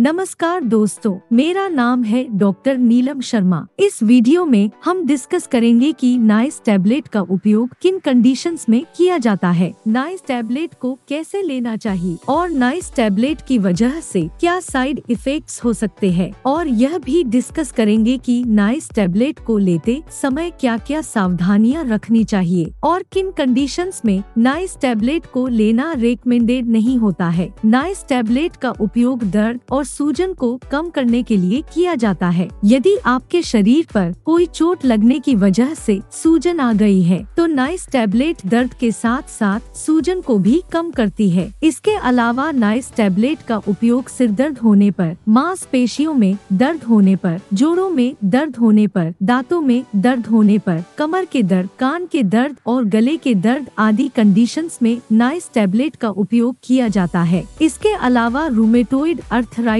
नमस्कार दोस्तों, मेरा नाम है डॉक्टर नीलम शर्मा। इस वीडियो में हम डिस्कस करेंगे कि नाइस टैबलेट का उपयोग किन कंडीशंस में किया जाता है। नाइस टैबलेट को कैसे लेना चाहिए और नाइस टैबलेट की वजह से क्या साइड इफेक्ट्स हो सकते हैं। और यह भी डिस्कस करेंगे कि नाइस टैबलेट को लेते समय क्या क्या सावधानियाँ रखनी चाहिए और किन कंडीशंस में नाइस टैबलेट को लेना रिकमेंडेड नहीं होता है। नाइस टैबलेट का उपयोग दर्द और सूजन को कम करने के लिए किया जाता है। यदि आपके शरीर पर कोई चोट लगने की वजह से सूजन आ गई है तो नाइस टैबलेट दर्द के साथ साथ सूजन को भी कम करती है। इसके अलावा नाइस टैबलेट का उपयोग सिर दर्द होने पर, मांसपेशियों में दर्द होने पर, जोड़ों में दर्द होने पर, दांतों में दर्द होने पर, कमर के दर्द, कान के दर्द और गले के दर्द आदि कंडीशंस में नाइस टैबलेट का उपयोग किया जाता है। इसके अलावा रूमेटोइड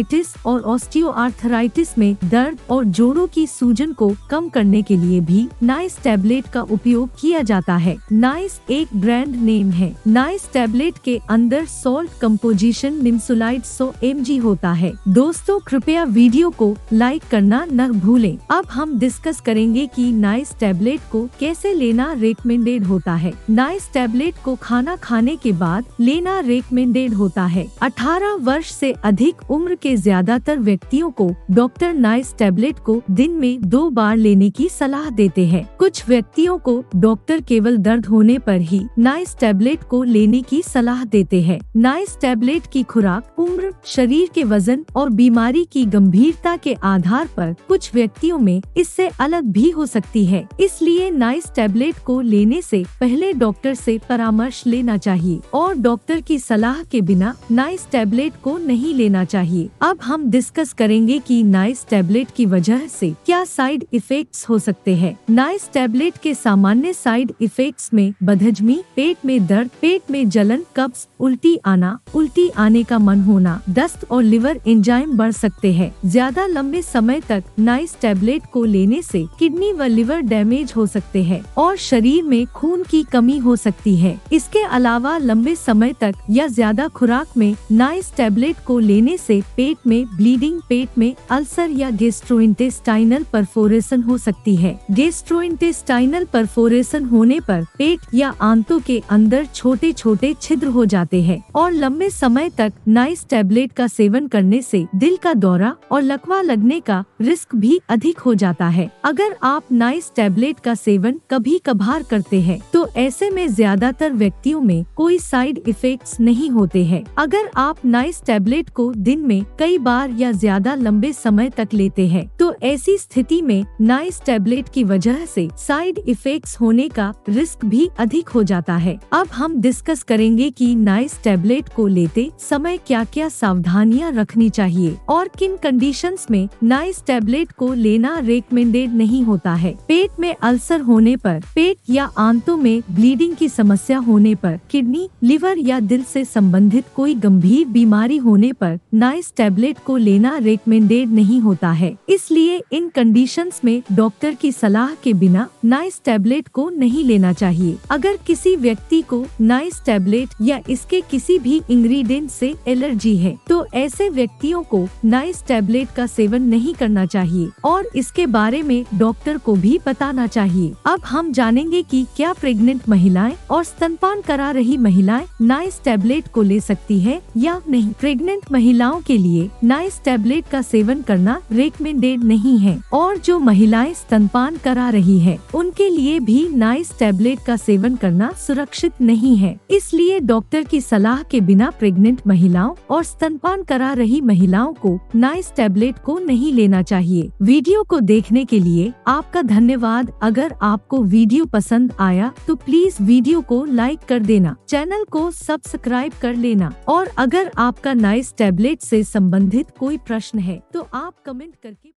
अर्थराइटिस और ऑस्टियोआर्थराइटिस में दर्द और जोड़ों की सूजन को कम करने के लिए भी नाइस टैबलेट का उपयोग किया जाता है। नाइस एक ब्रांड नेम है। नाइस टैबलेट के अंदर सॉल्ट कम्पोजिशन निम्सुलाइट सो एम होता है। दोस्तों, कृपया वीडियो को लाइक करना न भूलें। अब हम डिस्कस करेंगे कि नाइस टैबलेट को कैसे लेना रिकमेंडेड होता है। नाइस टैबलेट को खाना खाने के बाद लेना रिकमेंडेड होता है। 18 वर्ष से अधिक उम्र के ज़्यादातर व्यक्तियों को डॉक्टर नाइस टैबलेट को दिन में दो बार लेने की सलाह देते हैं। कुछ व्यक्तियों को डॉक्टर केवल दर्द होने पर ही नाइस टैबलेट को लेने की सलाह देते हैं। नाइस टैबलेट की खुराक उम्र शरीर के वज़न और बीमारी की गंभीरता के आधार पर कुछ व्यक्तियों में इससे अलग भी हो सकती है। इसलिए नाइस टैबलेट को लेने से पहले डॉक्टर से परामर्श लेना चाहिए और डॉक्टर की सलाह के बिना नाइस टैबलेट को नहीं लेना चाहिए। अब हम डिस्कस करेंगे कि नाइस टैबलेट की वजह से क्या साइड इफेक्ट्स हो सकते हैं। नाइस टैबलेट के सामान्य साइड इफेक्ट्स में बदहजमी, पेट में दर्द, पेट में जलन, कब्ज, उल्टी आना, उल्टी आने का मन होना, दस्त और लिवर एंजाइम बढ़ सकते हैं। ज़्यादा लंबे समय तक नाइस टैबलेट को लेने से किडनी व लिवर डैमेज हो सकते हैं और शरीर में खून की कमी हो सकती है। इसके अलावा लंबे समय तक या ज़्यादा खुराक में नाइस टैबलेट को लेने से पेट में ब्लीडिंग पेट में अल्सर या गेस्ट्रोइंटेस्टाइनल परफोरेशन हो सकती है। गेस्ट्रोइंटेस्टाइनल परफोरेशन होने पर पेट या आंतों के अंदर छोटे छोटे छिद्र हो जाते हैं और लंबे समय तक नाइस टैबलेट का सेवन करने से दिल का दौरा और लकवा लगने का रिस्क भी अधिक हो जाता है। अगर आप नाइस टैबलेट का सेवन कभी कभार करते हैं तो ऐसे में ज़्यादातर व्यक्तियों में कोई साइड इफेक्ट्स नहीं होते हैं। अगर आप नाइस टैबलेट को दिन में कई बार या ज़्यादा लंबे समय तक लेते हैं। तो ऐसी स्थिति में नाइस टैबलेट की वजह से साइड इफेक्ट्स होने का रिस्क भी अधिक हो जाता है। अब हम डिस्कस करेंगे कि नाइस टैबलेट को लेते समय क्या क्या सावधानियाँ रखनी चाहिए और किन कंडीशंस में नाइस टैबलेट को लेना रिकमेंडेड नहीं होता है। पेट में अल्सर होने पर, पेट या आंतों में ब्लीडिंग की समस्या होने पर, किडनी, लिवर या दिल से संबंधित कोई गंभीर बीमारी होने पर नाइस टैबलेट को लेना रिकमेंडेड नहीं होता है। इसलिए इन कंडीशंस में डॉक्टर की सलाह के बिना नाइस टैबलेट को नहीं लेना चाहिए। अगर किसी व्यक्ति को नाइस टैबलेट या इसके किसी भी इंग्रेडिएंट से एलर्जी है तो ऐसे व्यक्तियों को नाइस टैबलेट का सेवन नहीं करना चाहिए और इसके बारे में डॉक्टर को भी बताना चाहिए। अब हम जानेंगे कि क्या प्रेग्नेंट महिलाएँ और स्तनपान करा रही महिलाएँ नाइस टैबलेट को ले सकती है या नहीं। प्रेग्नेंट महिलाओं के लिए नाइस टैबलेट का सेवन करना रिकमेंडेड नहीं है। और जो महिलाएँ स्तनपान करा रही है, उनके लिए भी नाइस टैबलेट का सेवन करना सुरक्षित नहीं है। इसलिए डॉक्टर की सलाह के बिना प्रेग्नेंट महिलाओं और स्तनपान करा रही महिलाओं को नाइस टैबलेट को नहीं लेना चाहिए। वीडियो को देखने के लिए आपका धन्यवाद। अगर आपको वीडियो पसंद आया तो प्लीज़ वीडियो को लाइक कर देना। चैनल को सब्सक्राइब कर लेना। और अगर आपका नाइस टैबलेट से संबंधित कोई प्रश्न है तो आप कमेंट करके